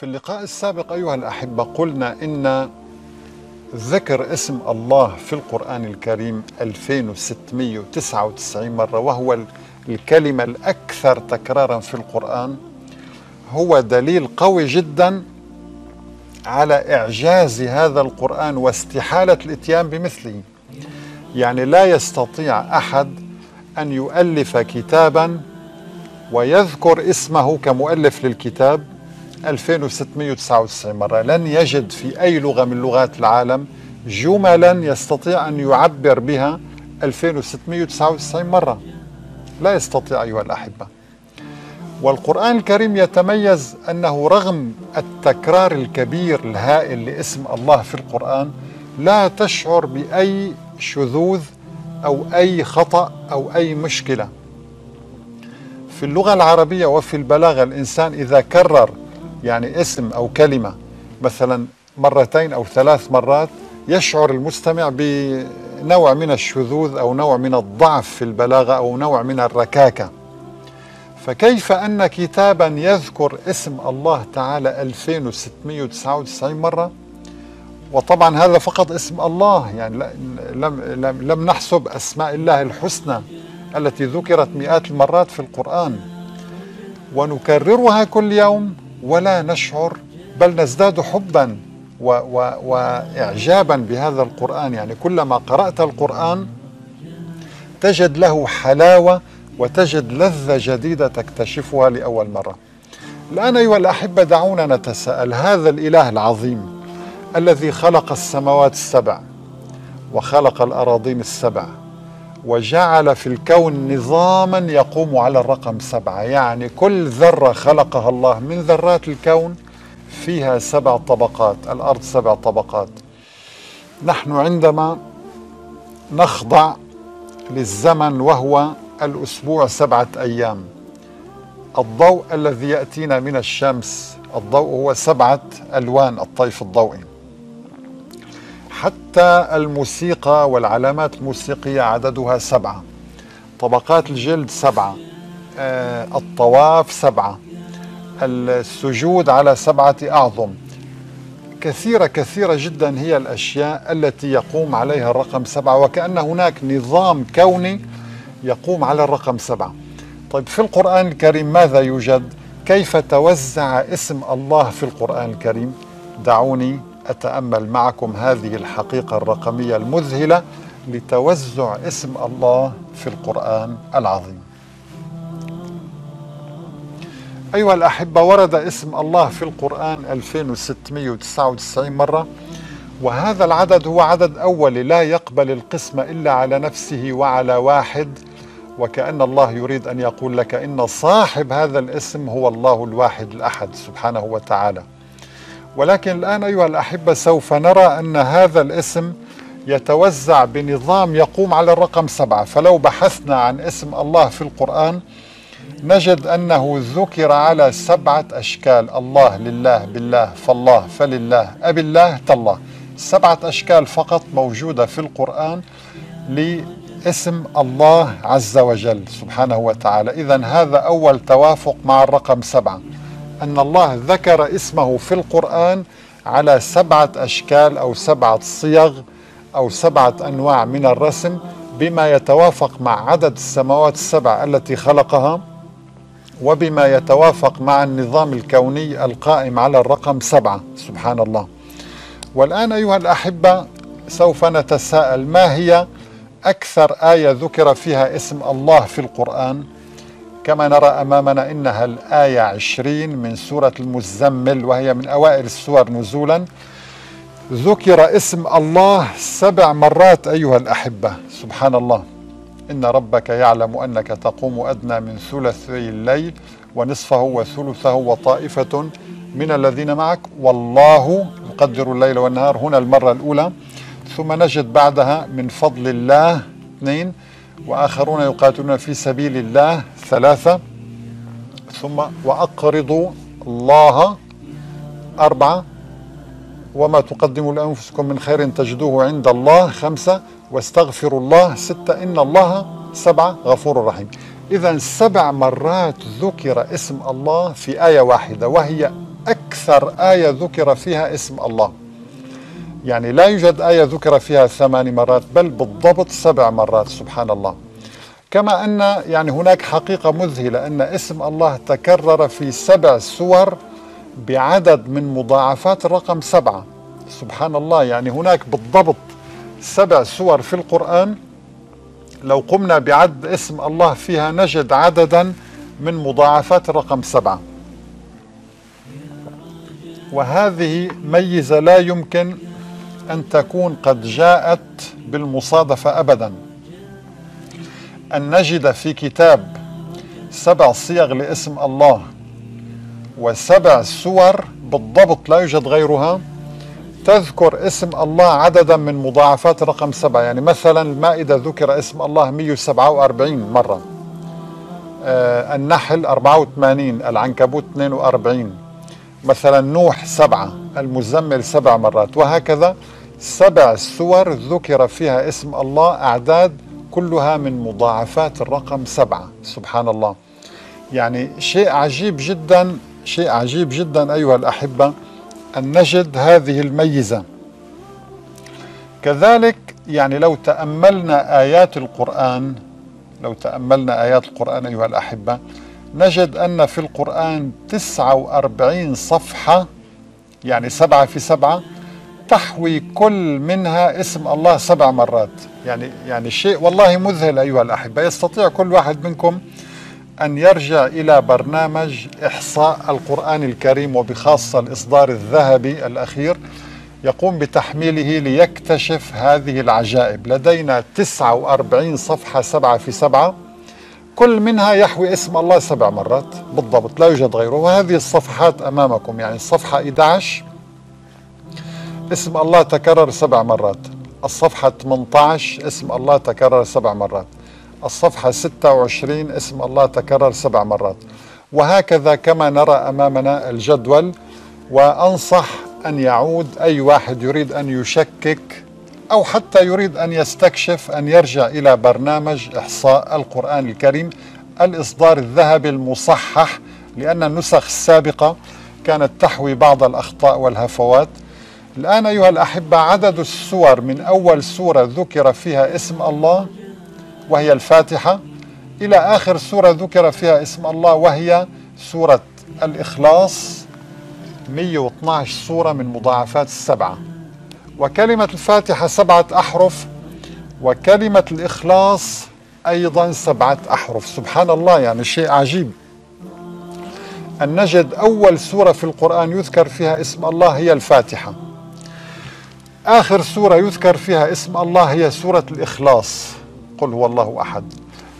في اللقاء السابق أيها الأحبة قلنا إن ذكر اسم الله في القرآن الكريم 2699 مرة وهو الكلمة الأكثر تكرارا في القرآن هو دليل قوي جدا على إعجاز هذا القرآن واستحالة الإتيان بمثله. يعني لا يستطيع أحد أن يؤلف كتابا ويذكر اسمه كمؤلف للكتاب 2699 مرة. لن يجد في أي لغة من لغات العالم جملا يستطيع أن يعبر بها 2699 مرة. لا يستطيع أيها الأحبة. والقرآن الكريم يتميز أنه رغم التكرار الكبير الهائل لاسم الله في القرآن لا تشعر بأي شذوذ أو أي خطأ أو أي مشكلة. في اللغة العربية وفي البلاغة الإنسان إذا كرر يعني اسم أو كلمة مثلا مرتين أو ثلاث مرات يشعر المستمع بنوع من الشذوذ أو نوع من الضعف في البلاغة أو نوع من الركاكة. فكيف أن كتابا يذكر اسم الله تعالى 2699 مرة؟ وطبعا هذا فقط اسم الله يعني لم, لم, لم نحسب أسماء الله الحسنى التي ذكرت مئات المرات في القرآن. ونكررها كل يوم ولا نشعر بل نزداد حبا و و واعجابا بهذا القرآن يعني كلما قرأت القرآن تجد له حلاوة وتجد لذة جديدة تكتشفها لأول مرة. الآن أيها الأحبة دعونا نتساءل هذا الإله العظيم الذي خلق السماوات السبع وخلق الأراضين السبع وجعل في الكون نظاما يقوم على الرقم سبعة. يعني كل ذرة خلقها الله من ذرات الكون فيها سبع طبقات. الأرض سبع طبقات. نحن عندما نخضع للزمن وهو الأسبوع سبعة أيام. الضوء الذي يأتينا من الشمس الضوء هو سبعة ألوان الطيف الضوئي. حتى الموسيقى والعلامات الموسيقية عددها سبعة. طبقات الجلد سبعة. آه الطواف سبعة. السجود على سبعة أعظم. كثيرة كثيرة جدا هي الأشياء التي يقوم عليها الرقم سبعة وكأن هناك نظام كوني يقوم على الرقم سبعة. طيب في القرآن الكريم ماذا يوجد؟ كيف توزع اسم الله في القرآن الكريم؟ دعوني أتأمل معكم هذه الحقيقة الرقمية المذهلة لتوزع اسم الله في القرآن العظيم. أيها الأحبة ورد اسم الله في القرآن 2699 مرة وهذا العدد هو عدد أولي لا يقبل القسم إلا على نفسه وعلى واحد وكأن الله يريد أن يقول لك إن صاحب هذا الاسم هو الله الواحد الأحد سبحانه وتعالى. ولكن الآن أيها الأحبة سوف نرى أن هذا الاسم يتوزع بنظام يقوم على الرقم سبعة. فلو بحثنا عن اسم الله في القرآن نجد أنه ذكر على سبعة أشكال. الله لله بالله فالله فلله أبي الله تالله. سبعة أشكال فقط موجودة في القرآن لاسم الله عز وجل سبحانه وتعالى. إذا هذا أول توافق مع الرقم سبعة. أن الله ذكر اسمه في القرآن على سبعة أشكال أو سبعة صيغ أو سبعة أنواع من الرسم بما يتوافق مع عدد السماوات السبع التي خلقها وبما يتوافق مع النظام الكوني القائم على الرقم سبعة. سبحان الله. والآن أيها الأحبة سوف نتساءل ما هي أكثر آية ذكر فيها اسم الله في القرآن؟ كما نرى أمامنا إنها الآية عشرين من سورة المزمل وهي من أوائل السور نزولا. ذكر اسم الله سبع مرات أيها الأحبة. سبحان الله. إن ربك يعلم أنك تقوم أدنى من ثلثي الليل ونصفه وثلثه وطائفة من الذين معك. والله يقدر الليل والنهار. هنا المرة الأولى. ثم نجد بعدها من فضل الله اثنين. وآخرون يقاتلون في سبيل الله ثلاثة ثم وأقرضوا الله أربعة وما تقدموا لأنفسكم من خير تجدوه عند الله خمسة واستغفروا الله ستة إن الله سبعة غفور رحيم. إذا سبع مرات ذكر اسم الله في آية واحدة وهي أكثر آية ذكر فيها اسم الله. يعني لا يوجد آية ذكر فيها ثمان مرات بل بالضبط سبع مرات سبحان الله. كما أن يعني هناك حقيقة مذهلة أن اسم الله تكرر في سبع سور بعدد من مضاعفات الرقم سبعة. سبحان الله يعني هناك بالضبط سبع سور في القرآن. لو قمنا بعد اسم الله فيها نجد عددا من مضاعفات الرقم سبعة. وهذه ميزة لا يمكن أن تكون قد جاءت بالمصادفة أبدا. أن نجد في كتاب سبع صيغ لاسم الله وسبع سور بالضبط لا يوجد غيرها تذكر اسم الله عددا من مضاعفات رقم سبعة. يعني مثلا المائدة ذكر اسم الله 147 مرة. آه النحل 84 العنكبوت 42 مثلا نوح سبعة المزمل سبع مرات. وهكذا سبع سور ذكر فيها اسم الله أعداد كلها من مضاعفات الرقم سبعة سبحان الله. يعني شيء عجيب جدا شيء عجيب جدا أيها الأحبة أن نجد هذه الميزة. كذلك يعني لو تأملنا آيات القرآن لو تأملنا آيات القرآن أيها الأحبة نجد أن في القرآن 49 صفحة يعني سبعة في سبعة تحوي كل منها اسم الله سبع مرات. يعني يعني شيء والله مذهل أيها الأحبة. يستطيع كل واحد منكم أن يرجع إلى برنامج إحصاء القرآن الكريم وبخاصة الإصدار الذهبي الأخير يقوم بتحميله ليكتشف هذه العجائب. لدينا 49 صفحة سبعة في سبعة. كل منها يحوي اسم الله سبع مرات. بالضبط لا يوجد غيره. وهذه الصفحات أمامكم يعني الصفحة 11 اسم الله تكرر سبع مرات. الصفحة 18 اسم الله تكرر سبع مرات. الصفحة 26 اسم الله تكرر سبع مرات. وهكذا كما نرى أمامنا الجدول وأنصح أن يعود أي واحد يريد أن يشكك أو حتى يريد أن يستكشف أن يرجع إلى برنامج إحصاء القرآن الكريم. الإصدار الذهبي المصحح لأن النسخ السابقة كانت تحوي بعض الأخطاء والهفوات. الآن أيها الأحبة عدد السور من أول سورة ذكر فيها اسم الله وهي الفاتحة إلى آخر سورة ذكر فيها اسم الله وهي سورة الإخلاص 112 سورة من مضاعفات السبعة. وكلمة الفاتحة سبعة أحرف وكلمة الإخلاص أيضا سبعة أحرف. سبحان الله يعني شيء عجيب. أن نجد أول سورة في القرآن يذكر فيها اسم الله هي الفاتحة. آخر سورة يذكر فيها اسم الله هي سورة الإخلاص. قل هو الله أحد.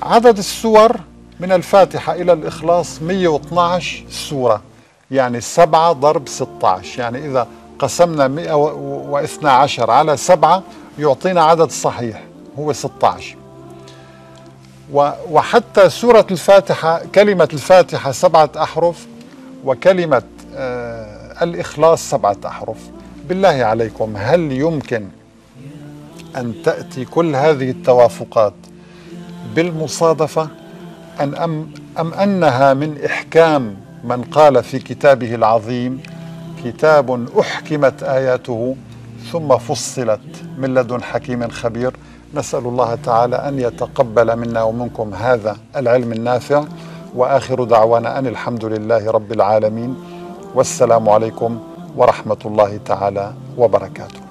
عدد السور من الفاتحة إلى الإخلاص 112 سورة يعني 7 ضرب 16 يعني إذا قسمنا 112 على 7 يعطينا عدد صحيح هو 16 وحتى سورة الفاتحة كلمة الفاتحة سبعة أحرف وكلمة آه الإخلاص سبعة أحرف. بالله عليكم هل يمكن أن تأتي كل هذه التوافقات بالمصادفة؟ أن أم, أم أنها من إحكام من قال في كتابه العظيم كتاب أحكمت آياته ثم فصلت من لدن حكيم خبير؟ نسأل الله تعالى أن يتقبل منا ومنكم هذا العلم النافع. وآخر دعوانا أن الحمد لله رب العالمين. والسلام عليكم ورحمة الله تعالى وبركاته.